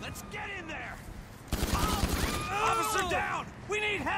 Let's get in there! Officer down! We need help!